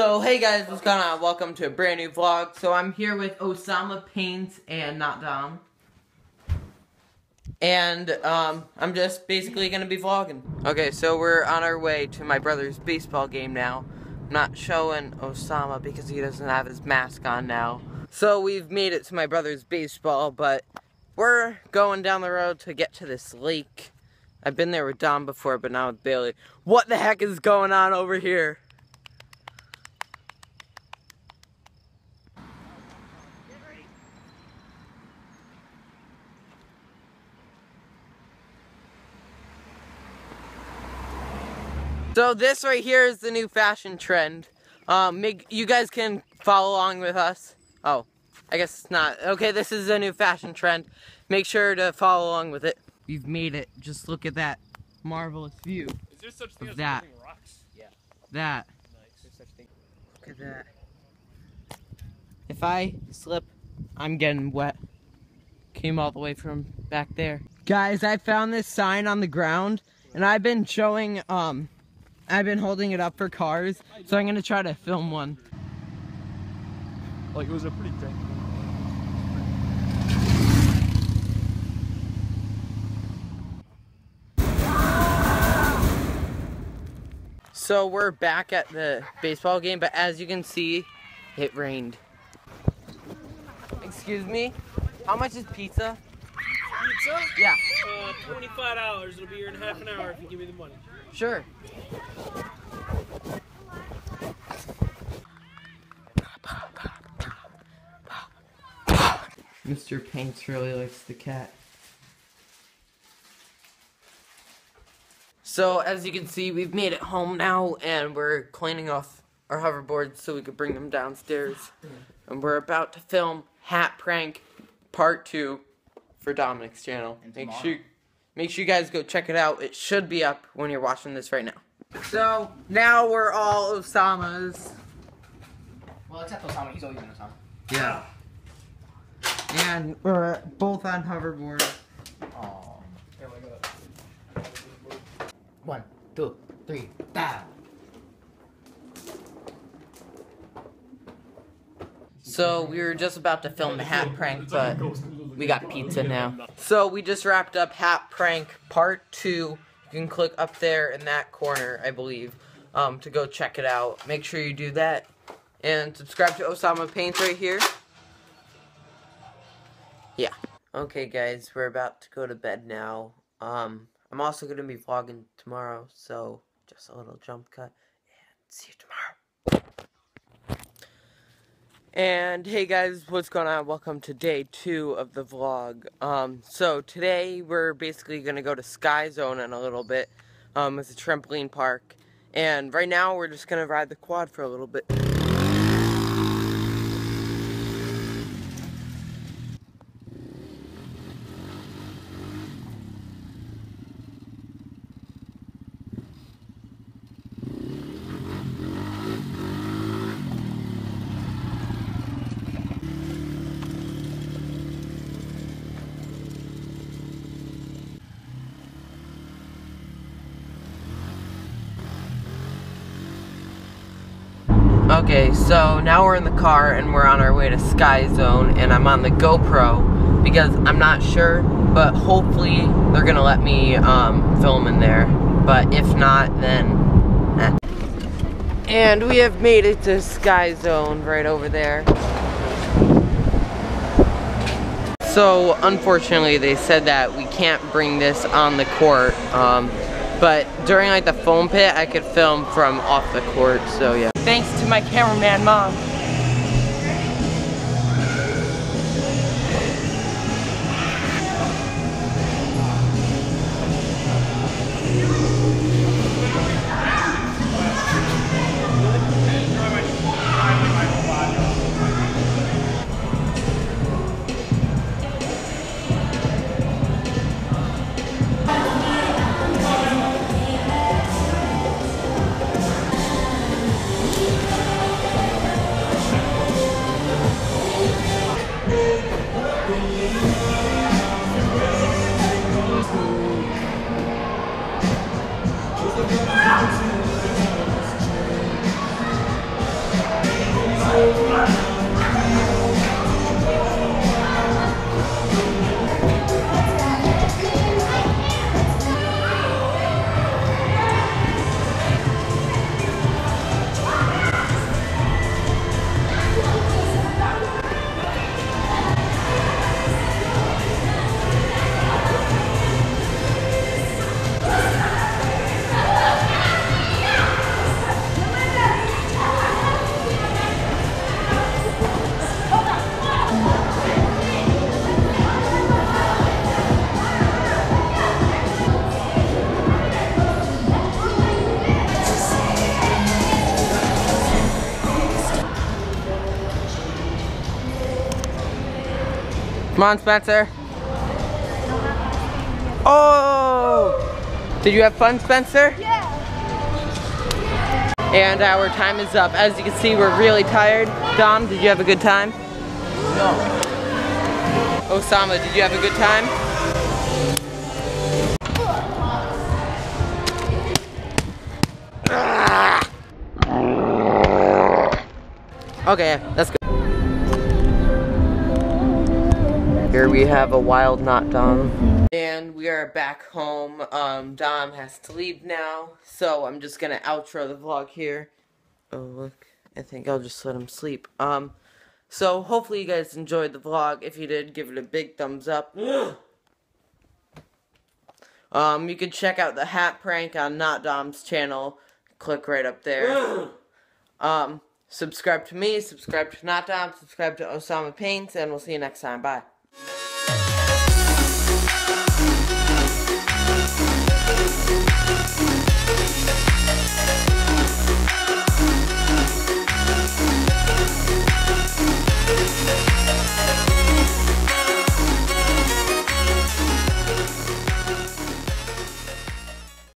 So, hey guys, what's going on? Welcome to a brand new vlog. So, I'm here with Osama Paints and Not Dom. And, um, I'm just basically gonna be vlogging. Okay, so we're on our way to my brother's baseball game now. I'm not showing Osama because he doesn't have his mask on now. So, we've made it to my brother's baseball, but we're going down the road to get to this lake. I've been there with Dom before, but now with Bailey. What the heck is going on over here? So this right here is the new fashion trend. Um, make, you guys can follow along with us. Oh, I guess it's not. Okay, this is a new fashion trend. Make sure to follow along with it. We've made it. Just look at that marvelous view. Is there such thing as that. rocks? Yeah. That. Nice. Look at that. If I slip, I'm getting wet. Came all the way from back there. Guys, I found this sign on the ground, and I've been showing, um, I've been holding it up for cars, so I'm gonna try to film one. Like it was a pretty dank. So we're back at the baseball game, but as you can see, it rained. Excuse me? How much is pizza? Pizza? Yeah, Uh, twenty-five dollars. It'll be here in half an hour if you give me the money. sure. Mr. Paints really likes the cat. So, as you can see, we've made it home now, and we're cleaning off our hoverboards so we could bring them downstairs. And we're about to film Hat Prank Part 2 for Dominic's channel. Make sure, make sure you guys go check it out. It should be up when you're watching this right now. So, now we're all Osama's. Well, except Osama, he's always been Osama. Yeah. And we're both on hoverboards. Oh. One, two, three, da. So we were just about to film the hat prank, but we got pizza now. So we just wrapped up hat prank part two. You can click up there in that corner, I believe, um, to go check it out. Make sure you do that. And subscribe to Osama Paints right here. Yeah. Okay, guys, we're about to go to bed now. Um, I'm also going to be vlogging tomorrow, so just a little jump cut. And see you tomorrow. And hey guys, what's going on? Welcome to day two of the vlog. Um, so today we're basically gonna go to Sky Zone in a little bit. Um, it's a trampoline park. And right now we're just gonna ride the quad for a little bit. Okay, so now we're in the car and we're on our way to Sky Zone and I'm on the GoPro because I'm not sure, but hopefully they're gonna let me um, film in there. But if not, then eh. And we have made it to Sky Zone right over there. So unfortunately they said that we can't bring this on the court. Um, but during like the foam pit, I could film from off the court, so yeah. Thanks to my cameraman mom. Come on, Spencer. Oh! Did you have fun, Spencer? Yeah. And our time is up. As you can see, we're really tired. Dom, did you have a good time? No. Osama, did you have a good time? Ah! Okay, that's good. We have a wild not Dom. And we are back home. Um, Dom has to leave now, so I'm just gonna outro the vlog here. Oh look, I think I'll just let him sleep. Um, so hopefully you guys enjoyed the vlog. If you did, give it a big thumbs up. um, you can check out the hat prank on Not Dom's channel. Click right up there. um, subscribe to me, subscribe to Not Dom, subscribe to Osama Paints, and we'll see you next time. Bye.